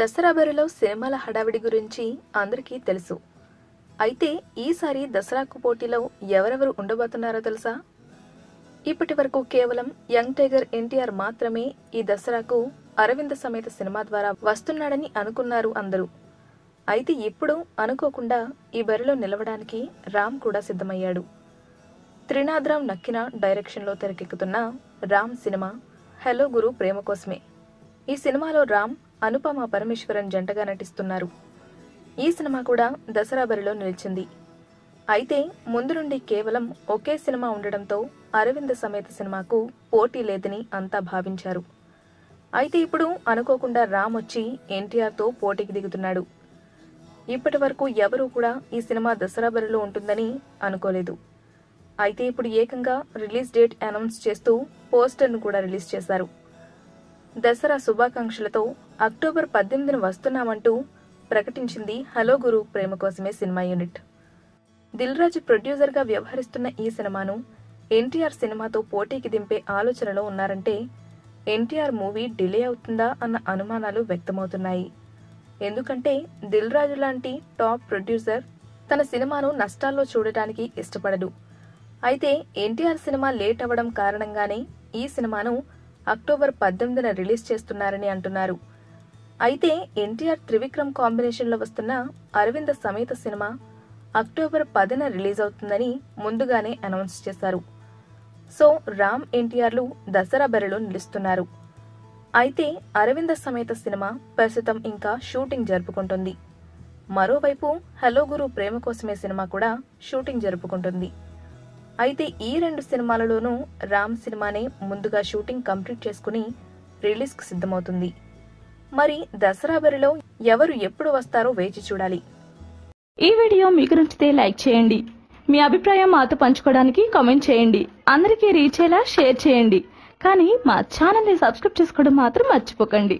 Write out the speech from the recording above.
దసరా బరిలో సినిమాల హడావిడి గురించి అందరికీ తెలుసు. అయితే ఈసారి దసరాకు పోటీలో ఎవరెవరు ఉండబోతున్నారో తెలుసా? ఇప్పటి వరకు కేవలం యంగ్ టైగర్ ఎన్టీఆర్ మాత్రమే ఈ దసరాకు అరవింద సమేత సినిమా ద్వారా వస్తున్నాడని అనుకున్నారు అందరూ. అయితే ఇప్పుడు అనుకోకుండా ఈ బరిలో నిలవడానికి రామ్ కూడా సిద్ధమయ్యాడు. త్రినాథరామ్ నక్కిన డైరెక్షన్లో తెరకెక్కుతున్న రామ్ సినిమా హలో గురు ప్రేమ కోసమే. ఈ సినిమాలో రామ్ అనుపమ పరమేశ్వరన్ జంటగా నటిస్తున్నారు. ఈ సినిమా కూడా దసరా బరిలో నిలిచింది. అయితే ముందు నుండి కేవలం ఒకే సినిమా ఉండడంతో అరవింద సమేత సినిమాకు పోటీ లేదని అంతా భావించారు. అయితే ఇప్పుడు అనుకోకుండా రామ్ వచ్చి ఎన్టీఆర్తో పోటీకి దిగుతున్నాడు. ఇప్పటి వరకు ఎవరూ కూడా ఈ సినిమా దసరా బరిలో ఉంటుందని అనుకోలేదు. అయితే ఇప్పుడు ఏకంగా రిలీజ్ డేట్ అనౌన్స్ చేస్తూ పోస్టర్ను కూడా రిలీజ్ చేశారు. దసరా శుభాకాంక్షలతో అక్టోబర్ పద్దెనిమిదిన వస్తున్నామంటూ ప్రకటించింది హలో గురు ప్రేమ కోసమే సినిమా యూనిట్. దిల్ రాజు ప్రొడ్యూసర్గా వ్యవహరిస్తున్న ఈ సినిమాను ఎన్టీఆర్ సినిమాతో పోటీకి దింపే ఆలోచనలో ఉన్నారంటే ఎన్టీఆర్ మూవీ డిలే అవుతుందా అన్న అనుమానాలు వ్యక్తమవుతున్నాయి. ఎందుకంటే దిల్ రాజు లాంటి టాప్ ప్రొడ్యూసర్ తన సినిమాను నష్టాల్లో చూడటానికి ఇష్టపడడు. అయితే ఎన్టీఆర్ సినిమా లేట్ అవ్వడం కారణంగానే ఈ సినిమాను అక్టోబర్ పద్దెనిమిదిన రిలీజ్ చేస్తున్నారని అంటున్నారు. అయితే ఎన్టీఆర్ త్రివిక్రమ్ కాంబినేషన్లో వస్తున్న అరవింద సమేత సినిమా అక్టోబర్ పదిన రిలీజ్ అవుతుందని ముందుగానే అనౌన్స్ చేశారు. సో రామ్ ఎన్టీఆర్లు దసరా బరిలో నిలుస్తున్నారు. అయితే అరవింద సమేత సినిమా ప్రస్తుతం ఇంకా షూటింగ్ జరుపుకుంటుంది. మరోవైపు హలో గురు ప్రేమ కోసమే సినిమా కూడా షూటింగ్ జరుపుకుంటుంది. అయితే ఈ రెండు సినిమాలలోనూ రామ్ సినిమానే ముందుగా షూటింగ్ కంప్లీట్ చేసుకుని రిలీజ్కు సిద్ధమవుతుంది. మరి దసరా బరిలో ఎవరు ఎప్పుడు వస్తారో వేచి చూడాలి. ఈ వీడియో మీకు నచ్చితే లైక్ చేయండి. మీ అభిప్రాయం మాతో పంచుకోవడానికి కామెంట్ చేయండి. అందరికీ రీచ్ అయ్యేలా షేర్ చేయండి. కానీ మా ఛానల్ని సబ్స్క్రైబ్ చేసుకోవడం మాత్రం మర్చిపోకండి.